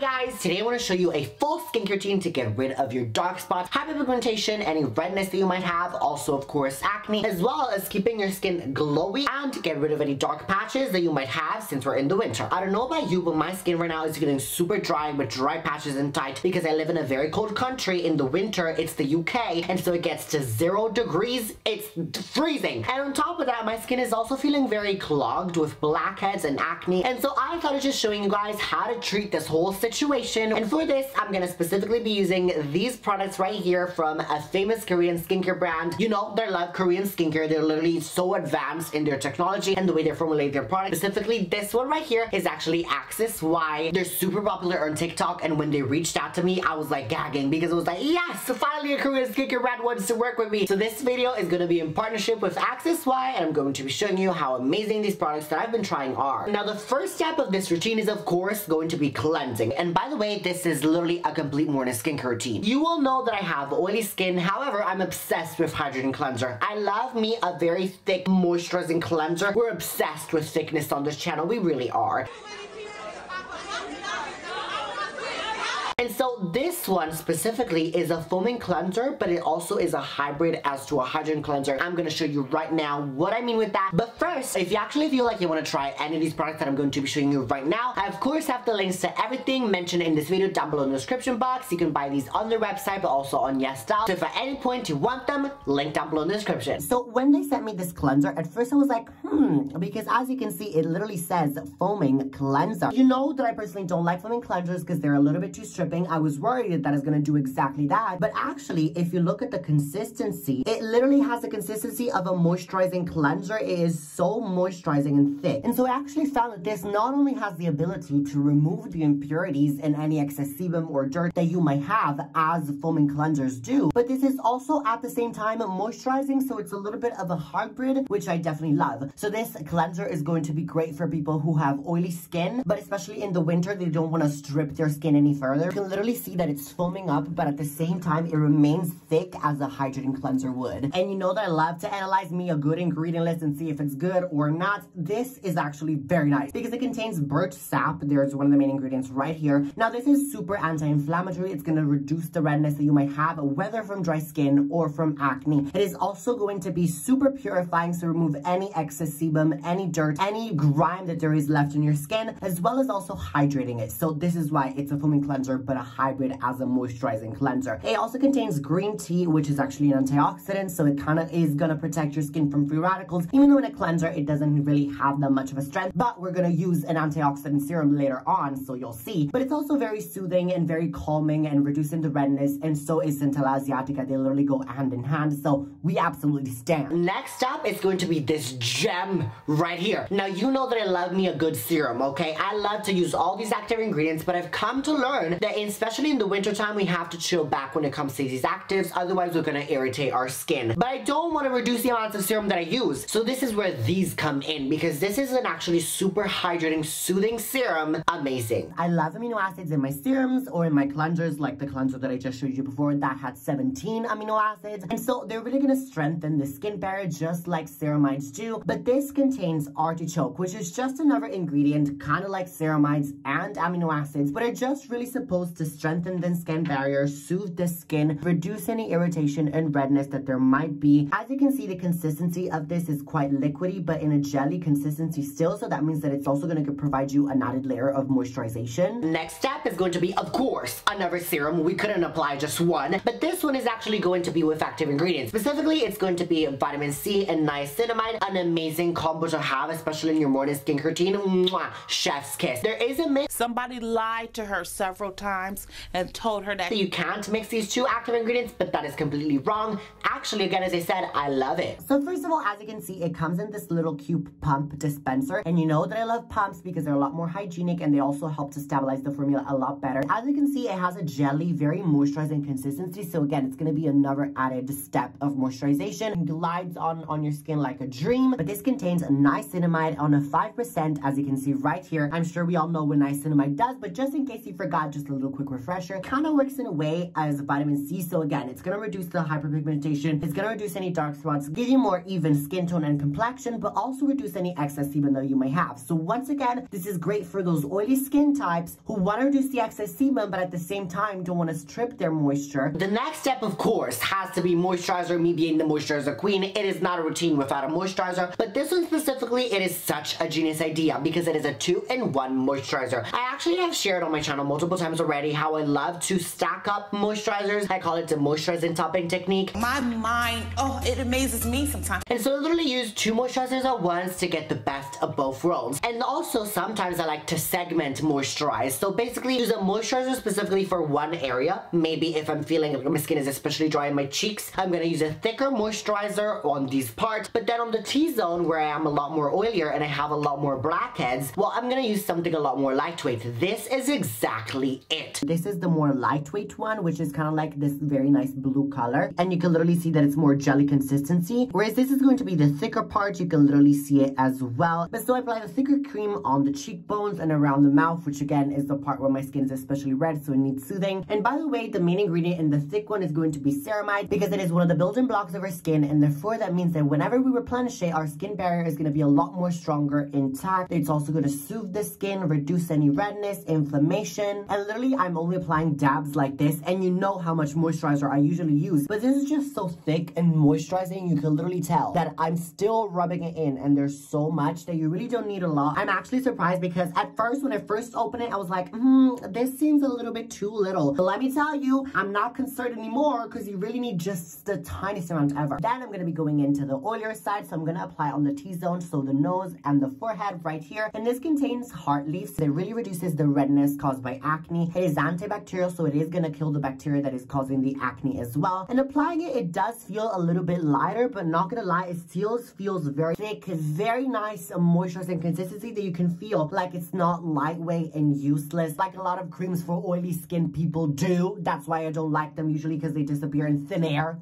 Guys, today I want to show you a full skincare routine to get rid of your dark spots, hyperpigmentation, any redness that you might have, also of course acne, as well as keeping your skin glowy and to get rid of any dark patches that you might have since we're in the winter. I don't know about you, but my skin right now is getting super dry with dry patches and tight because I live in a very cold country. In the winter, it's the UK, and so it gets to zero degrees, it's freezing. And on top of that, my skin is also feeling very clogged with blackheads and acne, and so I thought of just showing you guys how to treat this whole situation. And for this, I'm gonna specifically be using these products right here from a famous Korean skincare brand. You know, they love Korean skincare. They're literally so advanced in their technology and the way they formulate their products. Specifically, this one right here is actually Axis Y. They're super popular on TikTok and when they reached out to me, I was like gagging because it was like, yes, finally a Korean skincare brand wants to work with me. So this video is gonna be in partnership with Axis Y and I'm going to be showing you how amazing these products that I've been trying are. Now the first step of this routine is of course going to be cleansing. And by the way, this is literally a complete morning skincare routine. You all know that I have oily skin. However, I'm obsessed with hydrating cleanser. I love me a very thick moisturizing cleanser. We're obsessed with thickness on this channel. We really are. And so this one specifically is a foaming cleanser, but it also is a hybrid as to a hydrating cleanser. I'm gonna show you right now what I mean with that. But first, if you actually feel like you wanna try any of these products that I'm going to be showing you right now, I of course have the links to everything mentioned in this video down below in the description box. You can buy these on their website, but also on YesStyle. So if at any point you want them, link down below in the description. So when they sent me this cleanser, at first I was like, hmm, because as you can see, it literally says foaming cleanser. You know that I personally don't like foaming cleansers because they're a little bit too stripping I was worried that it's to do exactly that. But actually, if you look at the consistency, it literally has the consistency of a moisturizing cleanser. It is so moisturizing and thick. And so I actually found that this not only has the ability to remove the impurities and any excess sebum or dirt that you might have as foaming cleansers do, but this is also at the same time moisturizing. So it's a little bit of a hybrid, which I definitely love. So this cleanser is going to be great for people who have oily skin, but especially in the winter, they don't want to strip their skin any further can literally see that it's foaming up, but at the same time, it remains thick as a hydrating cleanser would. And you know that I love to analyze me a good ingredient list and see if it's good or not. This is actually very nice because it contains birch sap. There's one of the main ingredients right here. Now, this is super anti-inflammatory. It's going to reduce the redness that you might have, whether from dry skin or from acne. It is also going to be super purifying, so remove any excess sebum, any dirt, any grime that there is left in your skin, as well as also hydrating it. So this is why it's a foaming cleanser, but a hybrid as a moisturizing cleanser. It also contains green tea, which is actually an antioxidant, so it kind of is going to protect your skin from free radicals. Even though in a cleanser, it doesn't really have that much of a strength, but we're going to use an antioxidant serum later on, so you'll see. But it's also very soothing and very calming and reducing the redness, and so is Centella Asiatica. They literally go hand in hand, so we absolutely stand. Next up is going to be this gem right here. Now, you know that I love me a good serum, okay? I love to use all these active ingredients, but I've come to learn that especially in the wintertime, we have to chill back when it comes to these actives, otherwise we're gonna irritate our skin. But I don't wanna reduce the amounts of serum that I use. So this is where these come in, because this is an actually super hydrating, soothing serum. Amazing. I love amino acids in my serums or in my cleansers, like the cleanser that I just showed you before that had 17 amino acids. And so they're really gonna strengthen the skin barrier just like ceramides do. But this contains artichoke, which is just another ingredient, kind of like ceramides and amino acids, but are just really supposed to strengthen the skin barrier, soothe the skin, reduce any irritation and redness that there might be. As you can see, the consistency of this is quite liquidy, but in a jelly consistency still. So that means that it's also going to provide you an added layer of moisturization. Next step is going to be, of course, another serum. We couldn't apply just one, but this one is actually going to be with active ingredients. Specifically, it's going to be vitamin C and niacinamide, an amazing combo to have, especially in your morning skincare routine. Mwah, chef's kiss. There is a myth. Somebody lied to her several times times and told her that you can't mix these two active ingredients, but that is completely wrong. Actually, again, as I said, I love it. So first of all, as you can see, it comes in this little cube pump dispenser. And you know that I love pumps because they're a lot more hygienic and they also help to stabilize the formula a lot better. As you can see, it has a jelly, very moisturizing consistency. So again, it's going to be another added step of moisturization. It glides on, on your skin like a dream. But this contains niacinamide on a 5%, as you can see right here. I'm sure we all know what niacinamide does, but just in case you forgot, just a little quick refresher. Kind of works in a way as vitamin C. So again, it's gonna reduce the hyperpigmentation. It's gonna reduce any dark spots, give you more even skin tone and complexion, but also reduce any excess sebum that you may have. So once again, this is great for those oily skin types who want to reduce the excess sebum, but at the same time don't want to strip their moisture. The next step, of course, has to be moisturizer. Me being the moisturizer queen, it is not a routine without a moisturizer, but this one specifically, it is such a genius idea because it is a two-in-one moisturizer. I actually have shared on my channel multiple times already how I love to stack up moisturizers. I call it the moisturizing topping technique. My mind, oh, it amazes me sometimes. And so I literally use two moisturizers at once to get the best of both worlds. And also sometimes I like to segment moisturize. So basically use a moisturizer specifically for one area. Maybe if I'm feeling like my skin is especially dry in my cheeks, I'm gonna use a thicker moisturizer on these parts. But then on the T-zone where I am a lot more oilier and I have a lot more blackheads, well, I'm gonna use something a lot more lightweight. This is exactly it. This is the more lightweight one, which is kind of like this very nice blue color. And you can literally see that it's more jelly consistency. Whereas this is going to be the thicker part. You can literally see it as well. But so I apply the thicker cream on the cheekbones and around the mouth, which again is the part where my skin is especially red, so it needs soothing. And by the way, the main ingredient in the thick one is going to be ceramide because it is one of the building blocks of our skin. And therefore that means that whenever we replenish it, our skin barrier is going to be a lot more stronger intact. It's also going to soothe the skin, reduce any redness, inflammation. And literally I'm only applying dabs like this. And you know how much moisturizer I usually use. But this is just so thick and moisturizing. You can literally tell that I'm still rubbing it in and there's so much that you really don't need a lot. I'm actually surprised because at first when I first opened it, I was like, hmm, this seems a little bit too little. But let me tell you, I'm not concerned anymore because you really need just the tiniest amount ever. Then I'm going to be going into the oilier side. So I'm going to apply on the T-zone, so the nose and the forehead right here. And this contains heart leaves. It really reduces the redness caused by acne. It is antibacterial, so it is going to kill the bacteria that is causing the acne as well. And applying it, it does feel a little bit lighter, but not going to lie, it still feels very thick, very nice moisturizing consistency that you can feel like it's not lightweight and useless like a lot of creams for oily skin people do. That's why I don't like them usually because they disappear in thin air.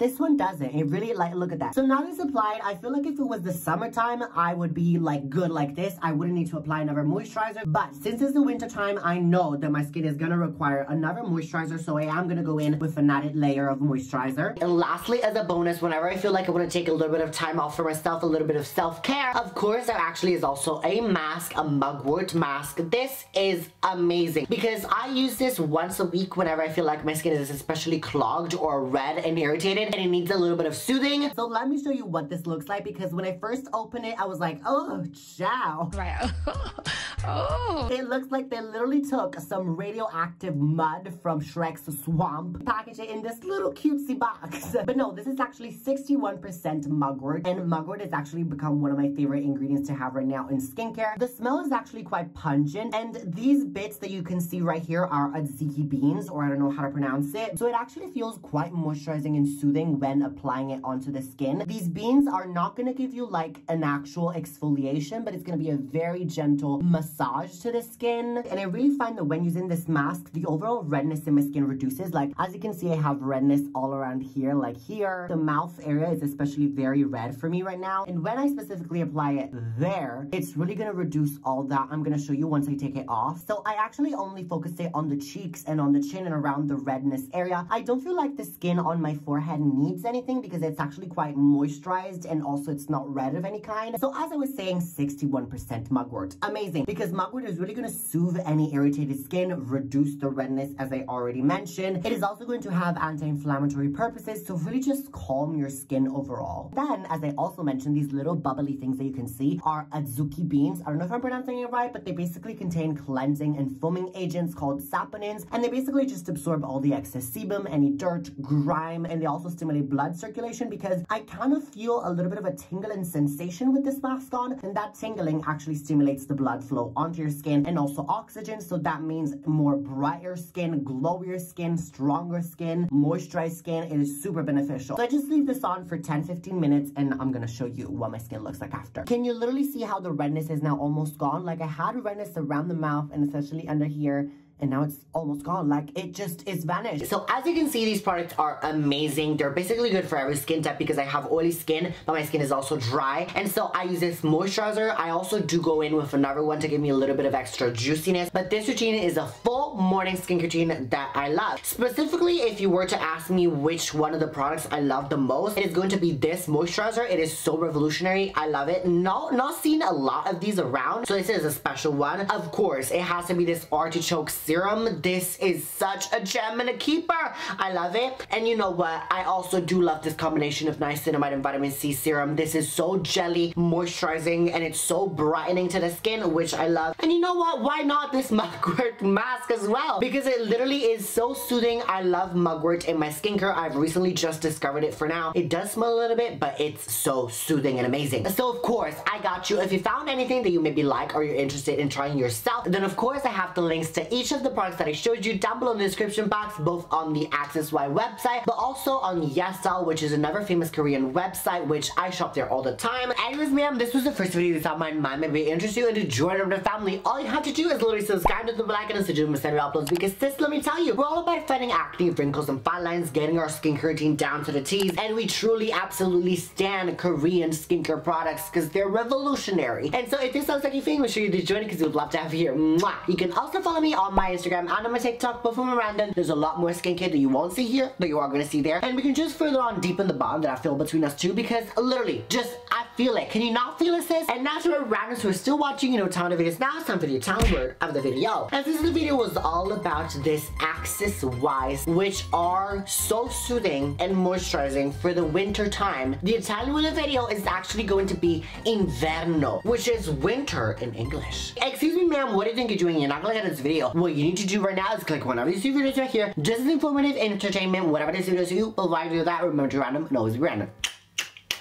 This one doesn't. It really, like, look at that. So now this applied, I feel like if it was the summertime, I would be, like, good like this. I wouldn't need to apply another moisturizer. But since it's the winter time, I know that my skin is gonna require another moisturizer. So I am gonna go in with an added layer of moisturizer. And lastly, as a bonus, whenever I feel like I wanna take a little bit of time off for myself, a little bit of self-care, of course, there actually is also a mask, a mugwort mask. This is amazing because I use this once a week whenever I feel like my skin is especially clogged or red and irritated and it needs a little bit of soothing. So let me show you what this looks like because when I first opened it, I was like, oh, ciao. Right. oh. It looks like they literally took some radioactive mud from Shrek's swamp, packaged it in this little cutesy box. But no, this is actually 61% mugwort, and mugwort has actually become one of my favorite ingredients to have right now in skincare. The smell is actually quite pungent, and these bits that you can see right here are azuki beans, or I don't know how to pronounce it. So it actually feels quite moisturizing and soothing when applying it onto the skin. These beans are not going to give you like an actual exfoliation, but it's going to be a very gentle massage to the skin. And I really find that when using this mask, the overall redness in my skin reduces. Like, as you can see, I have redness all around here, like here. The mouth area is especially very red for me right now. And when I specifically apply it there, it's really going to reduce all that. I'm going to show you once I take it off. So I actually only focus it on the cheeks and on the chin and around the redness area. I don't feel like the skin on my forehead needs anything because it's actually quite moisturized and also it's not red of any kind. So as I was saying, 61% mugwort. Amazing because mugwort is really going to soothe any irritated skin, reduce the redness as I already mentioned. It is also going to have anti-inflammatory purposes so really just calm your skin overall. Then, as I also mentioned, these little bubbly things that you can see are azuki beans. I don't know if I'm pronouncing it right, but they basically contain cleansing and foaming agents called saponins, and they basically just absorb all the excess sebum, any dirt, grime, and they also stimulate blood circulation because I kind of feel a little bit of a tingling sensation with this mask on, and that tingling actually stimulates the blood flow onto your skin and also oxygen, so that means more brighter skin, glowier skin, stronger skin, moisturized skin. It is super beneficial. So I just leave this on for 10-15 minutes and I'm gonna show you what my skin looks like after. Can you literally see how the redness is now almost gone? Like I had redness around the mouth and especially under here and now it's almost gone. Like it just is vanished. So as you can see, these products are amazing. They're basically good for every skin type because I have oily skin, but my skin is also dry. And so I use this moisturizer. I also do go in with another one to give me a little bit of extra juiciness. But this routine is a full morning skincare routine that I love. Specifically, if you were to ask me which one of the products I love the most, it is going to be this moisturizer. It is so revolutionary. I love it. Not, not seen a lot of these around. So this is a special one. Of course, it has to be this artichoke. This is such a gem and a keeper. I love it. And you know what? I also do love this combination of niacinamide and vitamin C serum. This is so jelly, moisturizing, and it's so brightening to the skin, which I love. And you know what? Why not this mugwort mask as well? Because it literally is so soothing. I love mugwort in my skincare. I've recently just discovered it for now. It does smell a little bit, but it's so soothing and amazing. So of course, I got you. If you found anything that you maybe like or you're interested in trying yourself, then of course I have the links to each of the products that I showed you down below in the description box, both on the Axis Y website, but also on YesStyle, which is another famous Korean website, which I shop there all the time. Anyways, ma'am, this was the first video you thought my mind may be interested in to join the family. All you have to do is literally subscribe to the black and to my several uploads because this, let me tell you, we're all about fighting acne, wrinkles, and fine lines, getting our skincare routine down to the T's, and we truly absolutely stand Korean skincare products because they're revolutionary. And so if this sounds like your thing, make sure you do join it because we'd love to have you here. Mwah! You can also follow me on my Instagram and on my TikTok, both from random. There's a lot more skincare that you won't see here, that you are to see there. And we can just further on deepen the bond that I feel between us two because literally, just, I feel it. Can you not feel it, sis? And now to randoms who are still watching, you know, time of videos. Now it's time for the time word of the video. And this video was all about this Axis Y's, which are so soothing and moisturizing for the winter time. The Italian word of the video is actually going to be inverno, which is winter in English. Excuse me, ma'am, what do you think you're doing? You're not gonna at this video. What you need to do right now is click one of these two videos right here. Just as informative entertainment, whatever this video is you, but you do that, remember to random and always be random.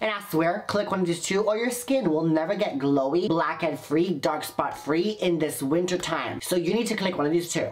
And I swear, click one of these two or your skin will never get glowy, blackhead free, dark spot free in this winter time. So you need to click one of these two.